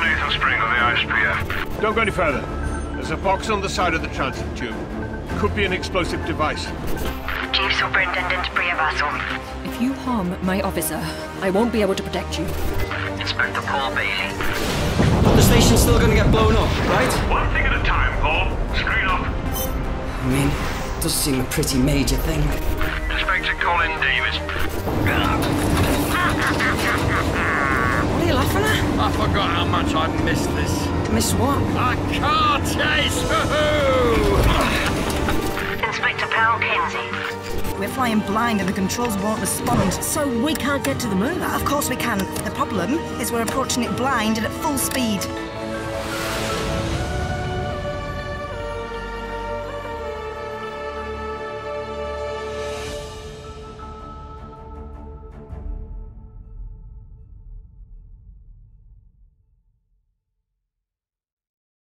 Commander Nathan Spring of the ISPF. Don't go any further. There's a box on the side of the transit tube. Could be an explosive device. Chief Superintendent Priya Basu. If you harm my officer, I won't be able to protect you. Inspector Paul Bailey. But the station's still gonna get blown up, right? One thing at a time, Paul. Straight up. I mean, it does seem a pretty major thing. Inspector Colin Devis. I forgot how much I missed this. Miss what? A car chase! Woohoo! Inspector Pal Kenzy. We're flying blind and the controls won't respond. So we can't get to the moon? Of course we can. The problem is we're approaching it blind and at full speed.